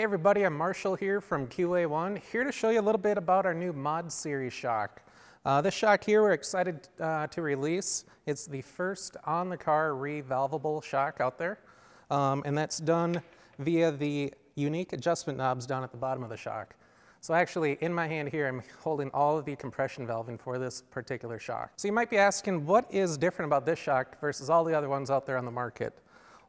Hey everybody, I'm Marshall here from QA1, here to show you a little bit about our new Mod Series shock. Uh, this shock here we're excited uh, to release. It's the first on-the-car revalvable shock out there, um, and that's done via the unique adjustment knobs down at the bottom of the shock. So actually, in my hand here, I'm holding all of the compression valving for this particular shock. So you might be asking, what is different about this shock versus all the other ones out there on the market?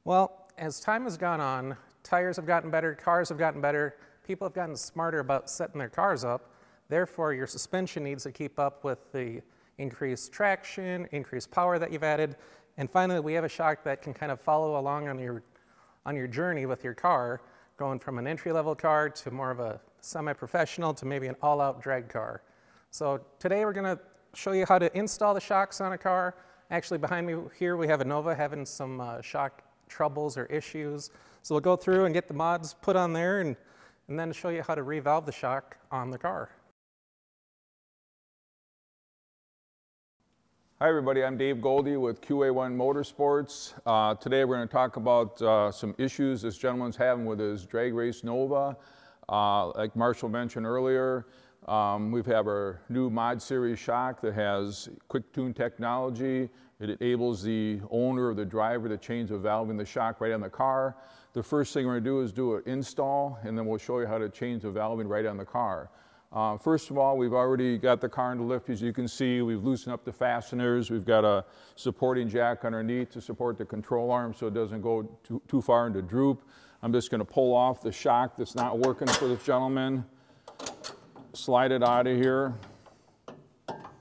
Well, as time has gone on, tires have gotten better, cars have gotten better, people have gotten smarter about setting their cars up. Therefore, your suspension needs to keep up with the increased traction, increased power that you've added. And finally, we have a shock that can kind of follow along on your, on your journey with your car, going from an entry-level car to more of a semi-professional to maybe an all-out drag car. So today we're going to show you how to install the shocks on a car. Actually, behind me here, we have a Nova having some uh, shock troubles or issues. So we'll go through and get the mods put on there and, and then show you how to revalve the shock on the car. Hi everybody, I'm Dave Goldie with QA1 Motorsports. Uh, today we're going to talk about uh, some issues this gentleman's having with his drag race Nova. Uh, like Marshall mentioned earlier, um, we have our new mod series shock that has quick tune technology. It enables the owner or the driver to change the valve in the shock right on the car. The first thing we're gonna do is do an install and then we'll show you how to change the valving right on the car. Uh, first of all, we've already got the car in the lift. As you can see, we've loosened up the fasteners. We've got a supporting jack underneath to support the control arm so it doesn't go too, too far into droop. I'm just gonna pull off the shock that's not working for this gentleman, slide it out of here.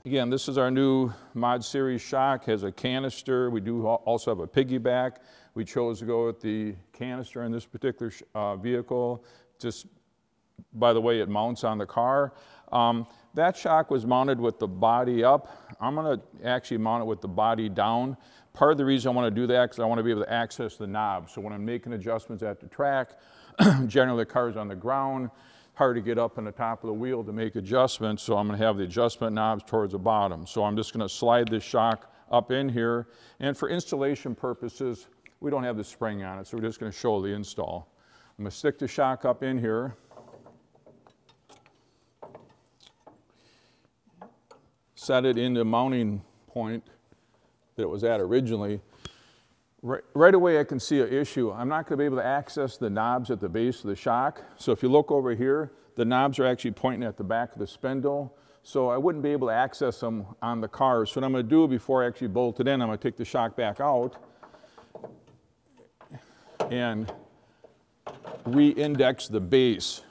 Again, this is our new Mod Series shock, has a canister. We do also have a piggyback. We chose to go with the canister in this particular uh, vehicle, just by the way it mounts on the car. Um, that shock was mounted with the body up. I'm gonna actually mount it with the body down. Part of the reason I wanna do that, because I wanna be able to access the knob. So when I'm making adjustments at the track, generally the car's on the ground, hard to get up on the top of the wheel to make adjustments, so I'm gonna have the adjustment knobs towards the bottom. So I'm just gonna slide this shock up in here, and for installation purposes, we don't have the spring on it, so we're just gonna show the install. I'm gonna stick the shock up in here. Set it in the mounting point that it was at originally. Right, right, away I can see an issue. I'm not going to be able to access the knobs at the base of the shock. So if you look over here, the knobs are actually pointing at the back of the spindle. So I wouldn't be able to access them on the car. So what I'm going to do before I actually bolt it in, I'm going to take the shock back out and re-index the base.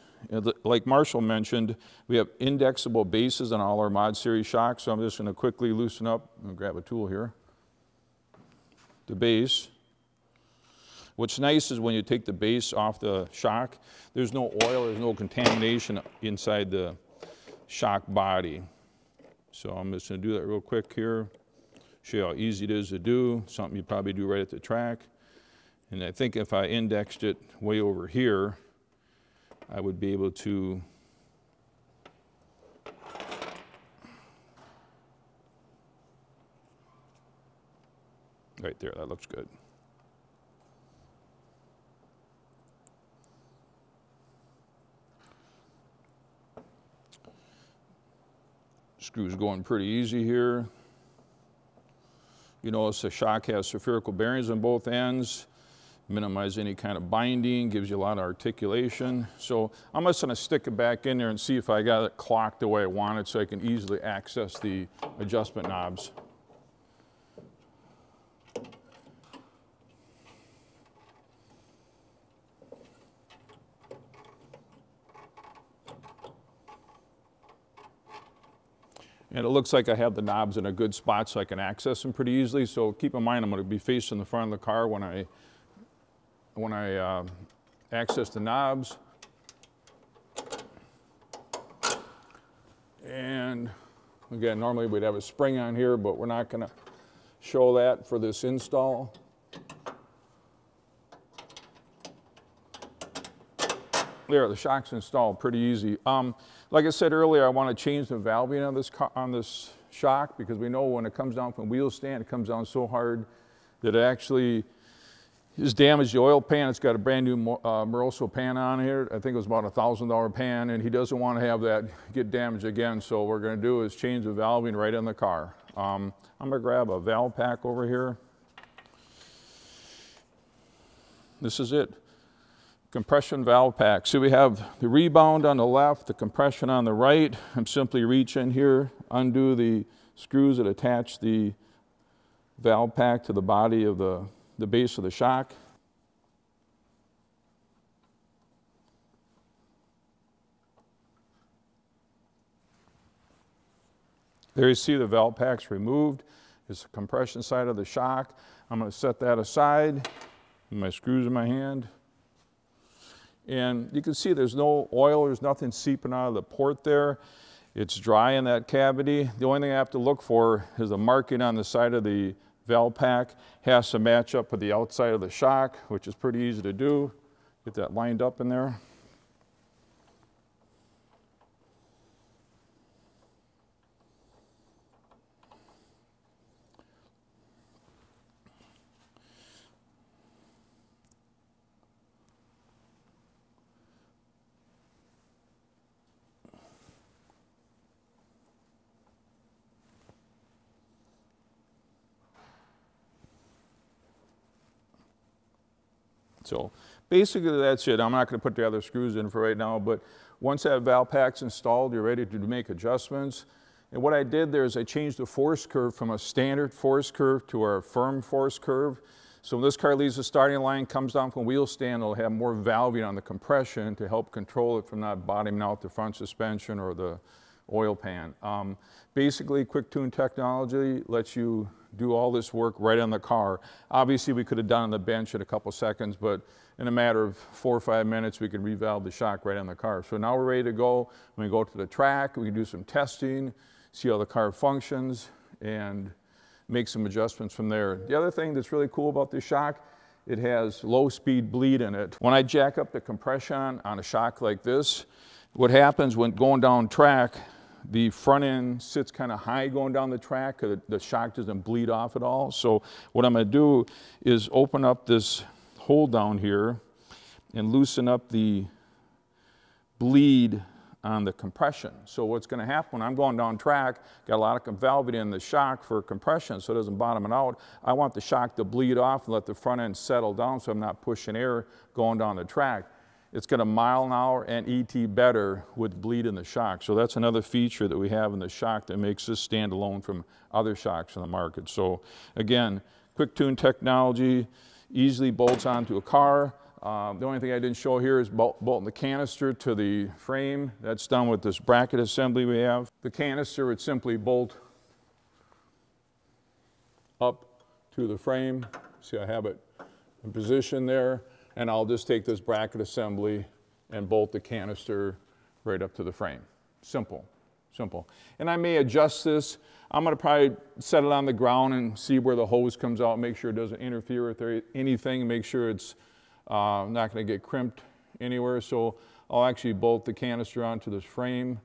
Like Marshall mentioned, we have indexable bases on all our Mod Series shocks. So I'm just going to quickly loosen up. and grab a tool here the base. What's nice is when you take the base off the shock, there's no oil, there's no contamination inside the shock body. So I'm just gonna do that real quick here, show you how easy it is to do, something you probably do right at the track. And I think if I indexed it way over here, I would be able to Right there, that looks good. Screws going pretty easy here. You notice the shock has spherical bearings on both ends, minimize any kind of binding, gives you a lot of articulation. So I'm just gonna stick it back in there and see if I got it clocked the way I want it so I can easily access the adjustment knobs. And it looks like I have the knobs in a good spot so I can access them pretty easily. So keep in mind I'm going to be facing the front of the car when I, when I uh, access the knobs. And again, normally we'd have a spring on here, but we're not going to show that for this install. There, the shock's installed pretty easy. Um, like I said earlier, I want to change the valving on this, on this shock because we know when it comes down from wheel stand, it comes down so hard that it actually He's damaged the oil pan. It's got a brand new uh, Moroso pan on here. I think it was about a thousand dollar pan, and he doesn't want to have that get damaged again. So what we're going to do is change the valving right in the car. Um, I'm going to grab a valve pack over here. This is it. Compression valve pack. So we have the rebound on the left, the compression on the right. I'm simply reach in here, undo the screws that attach the valve pack to the body of the, the base of the shock. There you see the valve packs removed. It's the compression side of the shock. I'm going to set that aside. My screws in my hand. And you can see there's no oil, there's nothing seeping out of the port there. It's dry in that cavity. The only thing I have to look for is the marking on the side of the valve pack has to match up with the outside of the shock, which is pretty easy to do. Get that lined up in there. So basically that's it. I'm not going to put the other screws in for right now, but once that valve pack's installed, you're ready to make adjustments. And what I did there is I changed the force curve from a standard force curve to our firm force curve. So when this car leaves the starting line, comes down from wheel stand, it'll have more valving on the compression to help control it from not bottoming out the front suspension or the oil pan. Um, basically, Quick Tune technology lets you do all this work right on the car. Obviously, we could have done on the bench in a couple seconds, but in a matter of four or five minutes, we can revalve the shock right on the car. So now we're ready to go. We go to the track, we can do some testing, see how the car functions, and make some adjustments from there. The other thing that's really cool about this shock, it has low speed bleed in it. When I jack up the compression on a shock like this, what happens when going down track, the front end sits kind of high going down the track, the, the shock doesn't bleed off at all. So what I'm gonna do is open up this hole down here and loosen up the bleed on the compression. So what's going to happen when I'm going down track, got a lot of valving in the shock for compression so it doesn't bottom it out. I want the shock to bleed off and let the front end settle down so I'm not pushing air going down the track. It's going to mile an hour and ET better with bleed in the shock. So that's another feature that we have in the shock that makes this stand alone from other shocks in the market. So again, quick tune technology, easily bolts onto a car. Um, the only thing I didn't show here is bolt, bolting the canister to the frame. That's done with this bracket assembly we have. The canister would simply bolt up to the frame. See, I have it in position there and I'll just take this bracket assembly and bolt the canister right up to the frame. Simple, simple. And I may adjust this. I'm gonna probably set it on the ground and see where the hose comes out, make sure it doesn't interfere with anything, make sure it's uh, not gonna get crimped anywhere. So I'll actually bolt the canister onto this frame,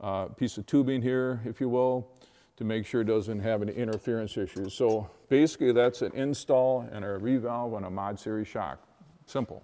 uh, piece of tubing here, if you will, to make sure it doesn't have any interference issues. So basically that's an install and a revalve on a Mod Series shock. Simple.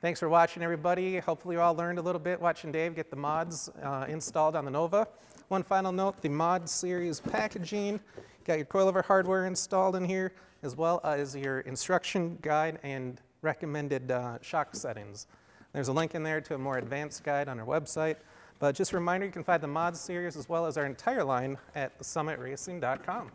Thanks for watching, everybody. Hopefully, you all learned a little bit watching Dave get the mods uh, installed on the Nova. One final note the mod series packaging. Got your coilover hardware installed in here, as well as your instruction guide and recommended uh, shock settings. There's a link in there to a more advanced guide on our website. But just a reminder, you can find the mod series as well as our entire line at summitracing.com.